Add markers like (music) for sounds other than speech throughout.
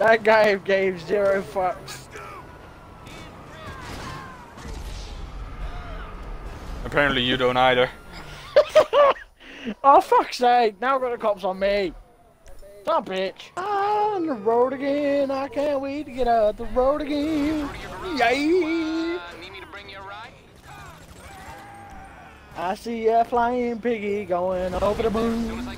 That guy gave zero fucks. Apparently you don't either. (laughs) oh fuck's sake! Now I've got the cops on me. Stop, bitch. On the road again. I can't wait to get out the road again. Yay! I see a flying piggy going over the moon.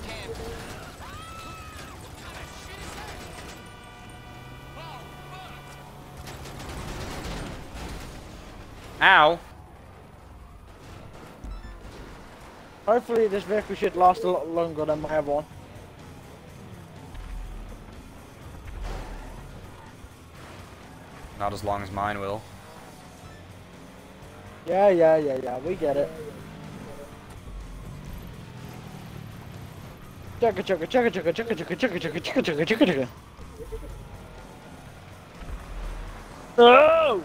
Ow! Hopefully this vehicle should last a lot longer than my other one. Not as long as mine will. Yeah, yeah, yeah, yeah, we get it. Chugga chugga chugga chugga chugga chugga chugga chugga chugga chugga chugga chugga. Oh!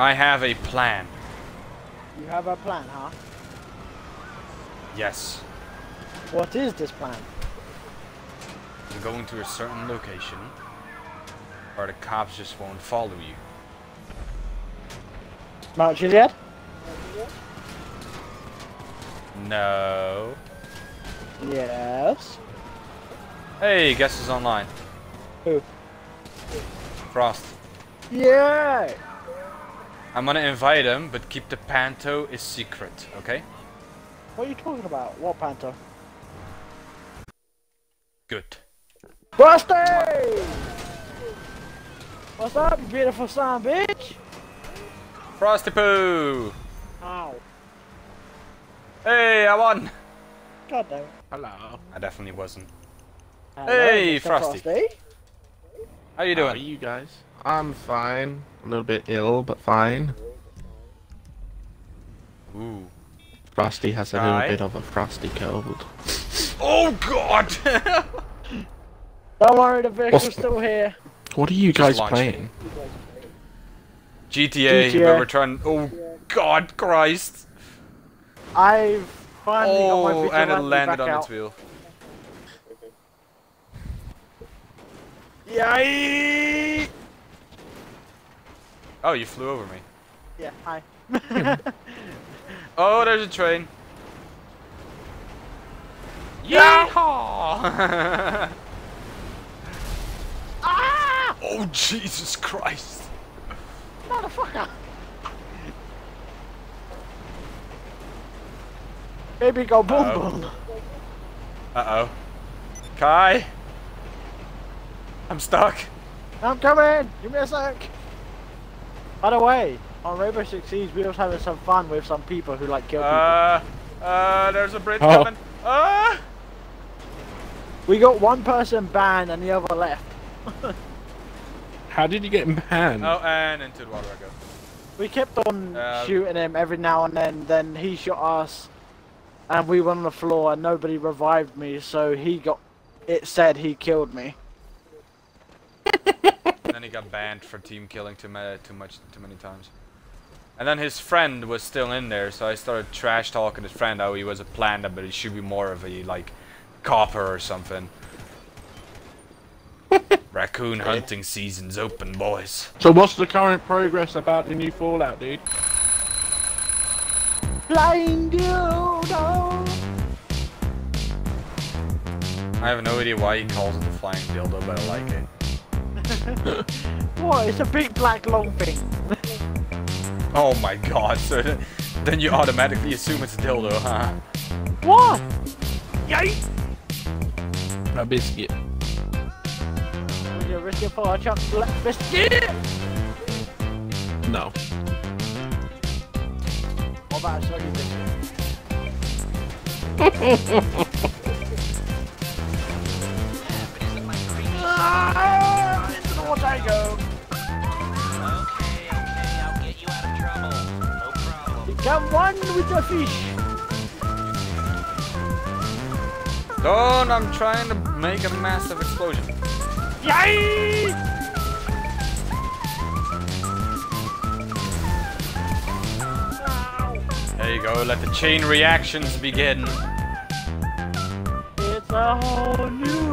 I have a plan. You have a plan, huh? Yes. What is this plan? I'm going to a certain location where the cops just won't follow you. Mount Chiliad? No. Yes. Hey, guess who's online? Who? Frost. Yeah! I'm gonna invite him, but keep the panto a secret, okay? What are you talking about? What panto? Good. Frosty! What's up, you beautiful son, bitch? Frosty Poo! Ow. Hey, I won! God damn it. Hello. I definitely wasn't. Hello, Hey, Mr. Frosty. How you How are doing? you guys? I'm fine. A little bit ill, but fine. Ooh. Frosty has a Hi. little bit of a frosty cold. Oh god! Don't worry, the vehicle's What's- still here. What are you Just guys launch playing? GTA, GTA. but we're trying. Oh god, Christ! I've finally got my Oh, and it landed on out. its wheel. Yay! Oh, you flew over me. Yeah, hi. (laughs) Oh, there's a train. Yeehaw! (laughs) ah! oh, Jesus Christ. Motherfucker! Baby go boom Uh-oh. boom. Uh oh. Kai? I'm stuck. I'm coming! Give me a sec! By the way, on Rainbow Six Siege, we was having some fun with some people who like kill people. Uh, uh, there's a bridge Oh. coming. Uh! We got one person banned and the other left. (laughs) How did you get banned? Oh, and into the water I go. We kept on Uh, shooting him every now and then, then he shot us, and we went on the floor and nobody revived me, so he got, it said he killed me. (laughs) And then he got banned for team killing too, ma too much, too many times. And then his friend was still in there, so I started trash talking his friend how he was a panda, but he should be more of a like copper or something. (laughs) Raccoon hunting season's open, boys. So what's the current progress about the new Fallout, dude? Flying dildo! I have no idea why he calls it the flying dildo, but I like it. (laughs) What? It's a big black long thing. Oh my god, so th- then you automatically assume it's a dildo, huh? What? Yay! A biscuit. Would you risk it for a chocolate biscuit? No. What about a soggy biscuit? (laughs) I go. Okay, okay, I'll get you out of trouble. No problem. Become one with the fish. Don't, I'm trying to make a massive explosion. Yay! There you go, let the chain reactions begin. It's a whole new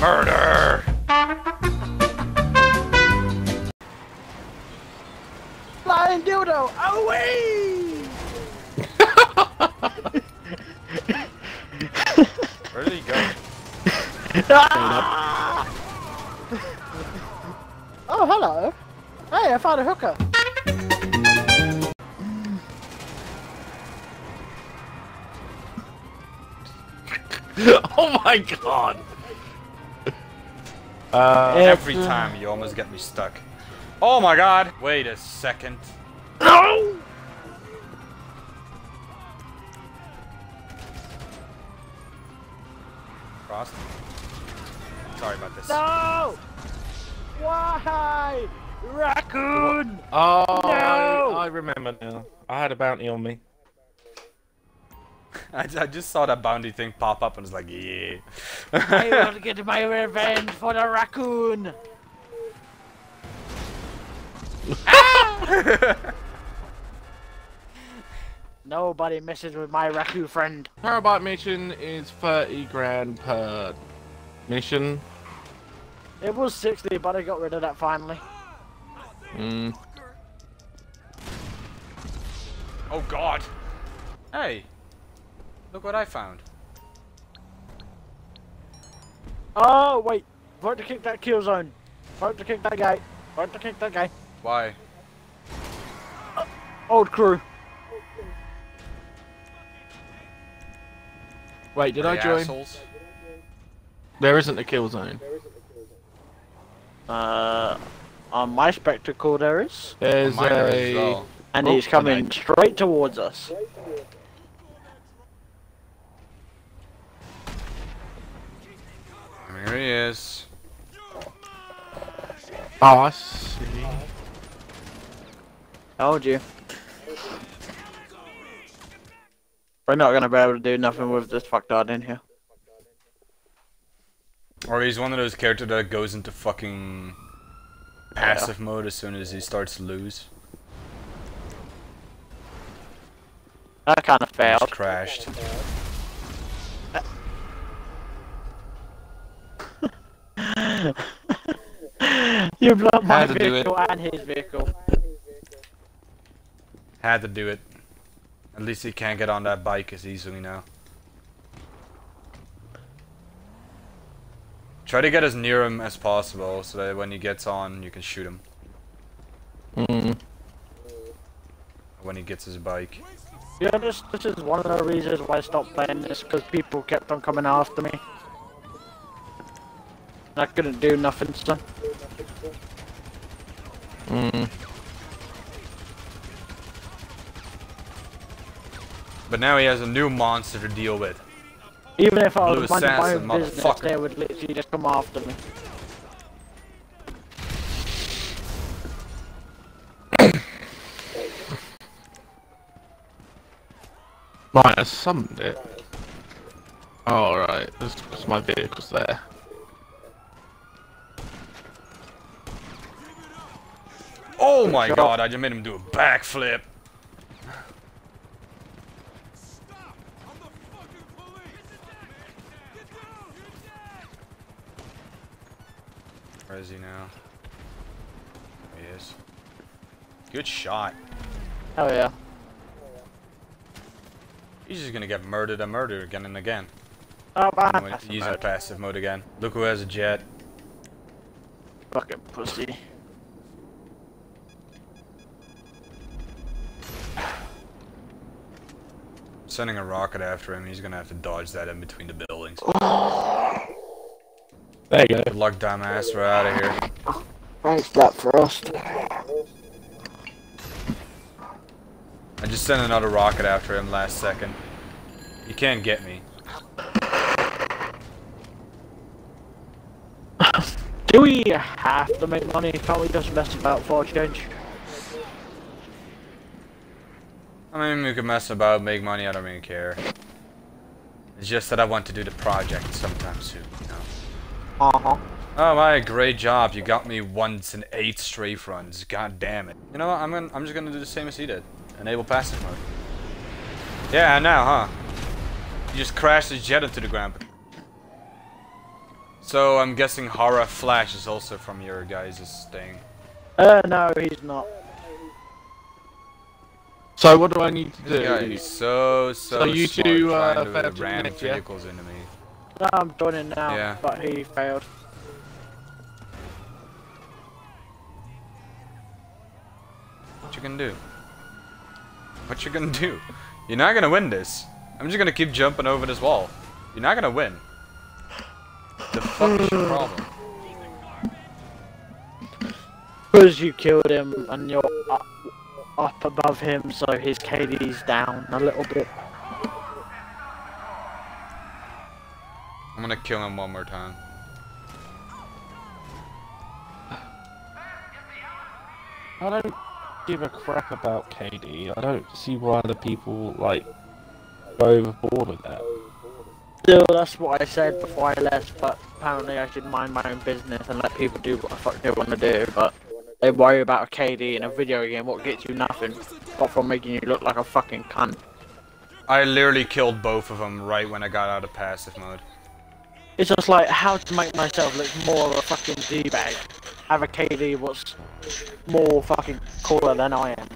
Murder! Flying dildo away! Where did he go? Ah! oh, hello. Hey, I found a hooker. (laughs) oh my god! Uh, Every time you almost get me stuck. Oh my god! Wait a second. no! Frost. Sorry about this. No! Why? Raccoon! Oh, No! I, I remember now. I had a bounty on me. I, I just saw that bounty thing pop up and was like, yeah. I (laughs) will get my revenge for the raccoon! (laughs) Nobody messes with my raccoon friend. Terrorbyte mission is 30 grand per mission. It was 60, but I got rid of that finally. Mm. oh god. Hey. Look what I found. Oh, wait. Vote to kick that kill zone. Vote to kick that guy. Vote to kick that guy. Why? Old crew. Wait, did I join? assholes? There isn't a kill zone. Uh, on my spectacle there is. There's Mine are as a. well. And Oh, he's coming straight towards us. Here he is. Oh, I see. Told you. We're not gonna be able to do nothing with this fucktard in here. Or he's one of those characters that goes into fucking passive mode as soon as he starts to lose. That kind of Just failed. crashed. You blew up my Had to do it. vehicle and his vehicle. Had to do it. At least he can't get on that bike as easily now. Try to get as near him as possible so that when he gets on, you can shoot him. Mm. When he gets his bike. Yeah, this this is one of the reasons why I stopped playing this because people kept on coming after me. I couldn't do nothing, son. Mm. But now he has a new monster to deal with. Even if I Blue was minding my own business, they would literally just come after me. (coughs) Right, I summoned it. Oh, right. This my vehicle's there. Oh my job. god, I just made him do a backflip. Where is he now? There he is. Good shot. Oh yeah. He's just gonna get murdered and murdered again and again. Oh, I'm gonna use that passive mode again. Look who has a jet. Fucking pussy. Sending a rocket after him, he's gonna have to dodge that in between the buildings. There you go. Good luck, dumbass. We're out of here. Thanks, Black Frost. I just sent another rocket after him last second. You can't get me. (laughs) Do we have to make money? Can't we just mess about for a change? I mean, we can mess about, make money, I don't really care. It's just that I want to do the project sometime soon, you know? Uh-huh. Oh my, great job. You got me once in eight strafe runs. God damn it. You know what? I'm gonna I'm just gonna do the same as he did. Enable passive mode. Yeah, now, huh? You just crashed his jet into the ground. So I'm guessing Horror Flash is also from your guys' thing. Uh, no, he's not. So what do I need to This guy do? is so so, So you smart two, uh, trying to failed to ram connect, yeah? vehicles into me. No, I'm joining now, Yeah. but he failed. What you gonna do? What you gonna do? You're not gonna win this. I'm just gonna keep jumping over this wall. You're not gonna win. The fuck is your problem? (laughs) Because you killed him and you're up, up above him, so his KD's down a little bit. I'm gonna kill him one more time. I don't give a crap about KD. I don't see why the people like go overboard with that. Still, that's what I said before I left, but apparently I should mind my own business and let people do what the fuck they want to do, but they worry about a KD in a video game, what gets you nothing, apart from making you look like a fucking cunt. I literally killed both of them right when I got out of passive mode. It's just like how to make myself look more of a fucking d-bag. Have a KD what's more fucking cooler than I am.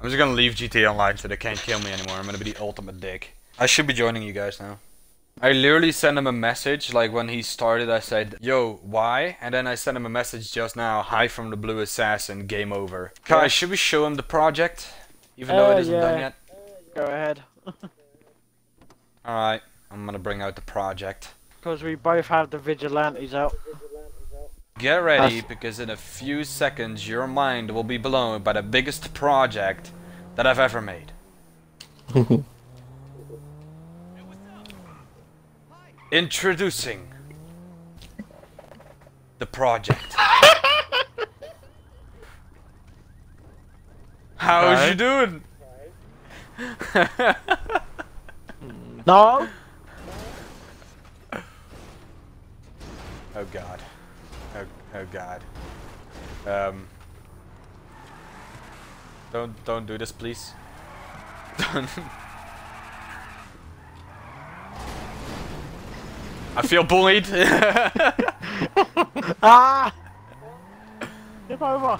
I'm just gonna leave GTA Online so they can't kill me anymore. I'm gonna be the ultimate dick. I should be joining you guys now. I literally sent him a message, like when he started I said, Yo, why? And then I sent him a message just now, Hi from the Blue Assassin, game over. Guys, should we show him the project? Even though Uh, it isn't done yet? Go ahead. (laughs) Alright, I'm gonna bring out the project. Because we both have the vigilantes out. Get ready, That's- because in a few seconds your mind will be blown by the biggest project that I've ever made. (laughs) Introducing the project. (laughs) How's Right. you doing? (laughs) No? Oh god. Oh, oh god. Um. Don't don't do this, please. (laughs) Don't. I feel bullied. (laughs) Ah! Tip over!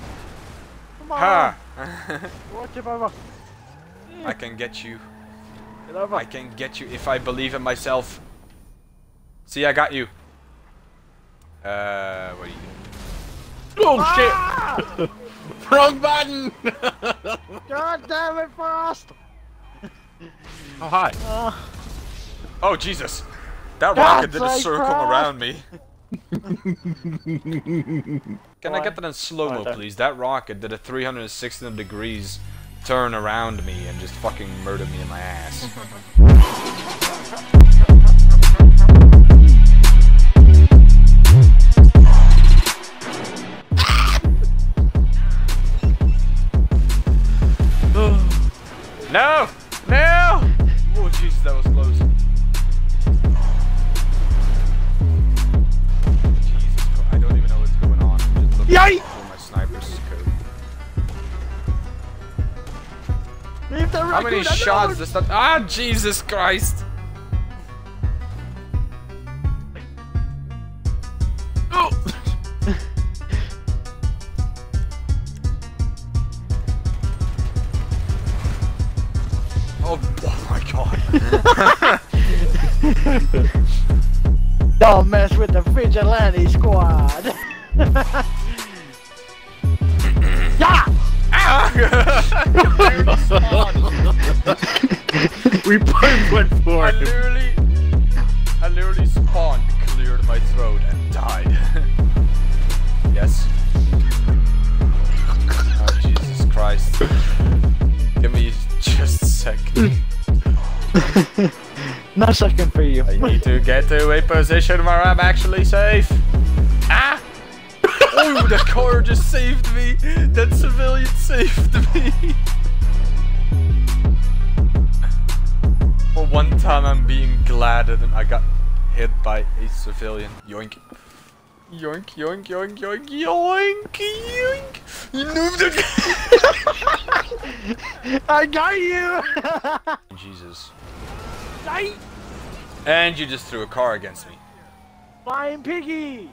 Come on! ha! What, tip over? I can get you. Get over. I can get you if I believe in myself. See, I got you. Uh, what are you doing? Oh Ah! shit! (laughs) Wrong button! (laughs) God damn it, Frost! oh hi. Ah. Oh Jesus! That God rocket did a circle Frost. around me. (laughs) Can I get that in slow mo, Why, please? That rocket did a 360 degrees turn around me and just fucking murder me in my ass. (laughs) shots that? Ah, Jesus Christ! Literally, I literally spawned, cleared my throat, and died. (laughs) yes. Oh Jesus Christ! Give me just a second. (laughs) No second for you. I need to get to a position where I'm actually safe. Ah! (laughs) Oh, the car just saved me. That civilian saved me. One time, I'm being glad that I got hit by a civilian. Yoink. Yoink, yoink, yoink, yoink, yoink, yoink. You moved it. (laughs) I got you! (laughs) Jesus. Right. And you just threw a car against me. Flying piggy!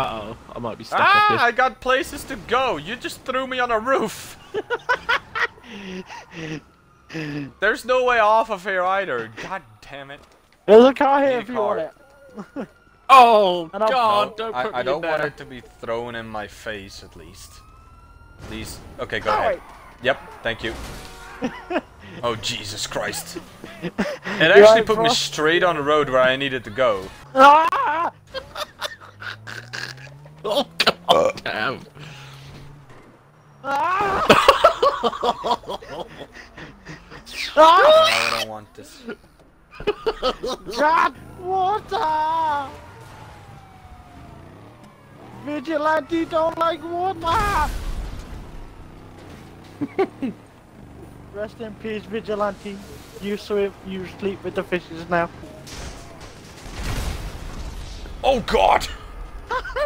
Uh oh, I might be stuck Ah, up I got places to go. You just threw me on a roof. (laughs) There's no way off of here either. God damn it. There's a car here Need if you want it. (laughs) Oh I'll- God! No, don't I, put I me don't in want there. it to be thrown in my face at least. Please. Okay, go Oh, ahead. wait. Yep, thank you. (laughs) oh Jesus Christ. It actually right, put me straight on the road where I needed to go. Ah! Oh God! damn! Ah! No! I don't want this. God, water! Vigilante don't like water! Rest in peace, Vigilante. You swim, you sleep with the fishes now. Oh God!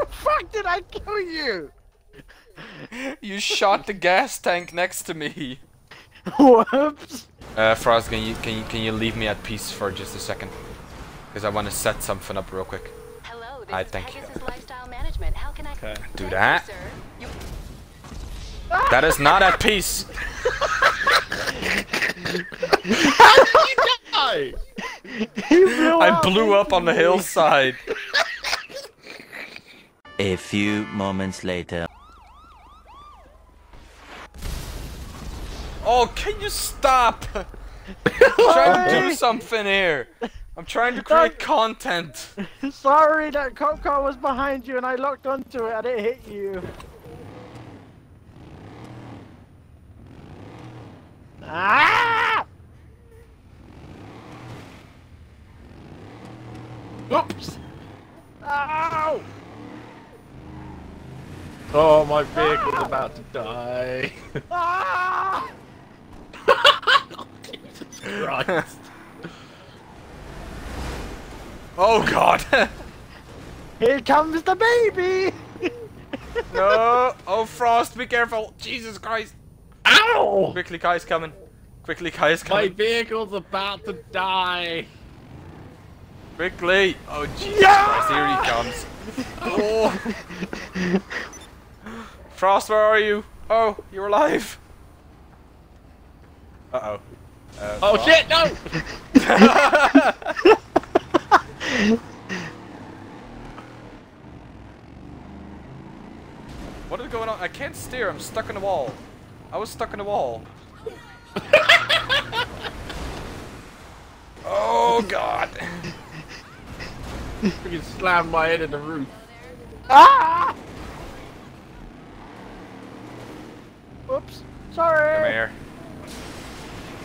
Fuck did I kill you? You shot the gas tank next to me. (laughs) Whoops! Uh, Frost, can you can you can you leave me at peace for just a second? Because I want to set something up real quick. Hello, this I is thank you. Lifestyle Management. How can I Okay. Do that. You, That is not at peace. (laughs) Hi! He blew I up blew up on the hillside. A few moments later. Oh, can you stop? I'm trying to do something here. I'm trying to create content. (laughs) Sorry, that cop car was behind you and I locked onto it and it hit you. Ah! Oops! Ow! Oh, my vehicle's about to die. Ah! (laughs) Christ. Oh God. Here comes the baby! (laughs) no. Oh Frost, be careful. Jesus Christ. Ow! Quickly, Kai's coming. Quickly, Kai's My coming. My vehicle's about to die. Quickly. Oh Jesus Yeah! Christ, here he comes. (laughs) Oh. Frost, where are you? Oh, you're alive. Uh oh. Uh, Oh Frost? shit, no! (laughs) What is going on? I can't steer. I'm stuck in the wall. I was stuck in the wall. (laughs) oh God. Freaking slammed my head in the roof. Ah! Oops. Sorry. Come here.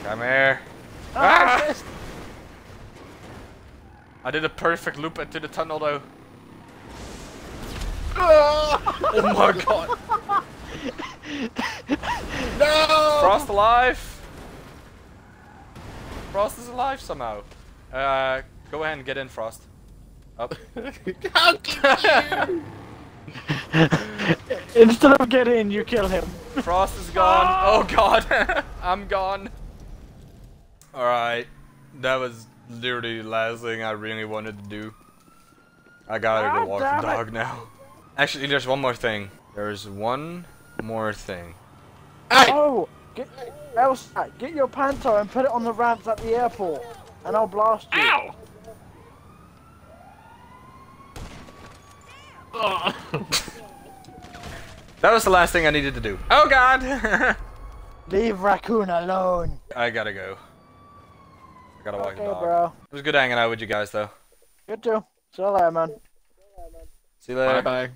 Come here. Ah, Ah! missed. I did a perfect loop into the tunnel though. Oh my god! (laughs) no! Frost alive. Frost is alive somehow. Uh, go ahead and get in, Frost. Up. (laughs) How you? (laughs) Instead of getting, in, you kill him. Frost is gone. Oh God, (laughs) I'm gone. All right, that was literally the last thing I really wanted to do. I gotta Ah, go walk damn the it. dog now. Actually, there's one more thing. There's one more thing. Hey! Oh, get, Elsa, get your panto and put it on the ramps at the airport, and I'll blast you. Ow! Oh. (laughs) (laughs) That was the last thing I needed to do. Oh God! (laughs) Leave raccoon alone. I gotta go. I gotta walk Okay, the dog. bro. It was good hanging out with you guys though. You too. See you later, man. See you later. Bye bye.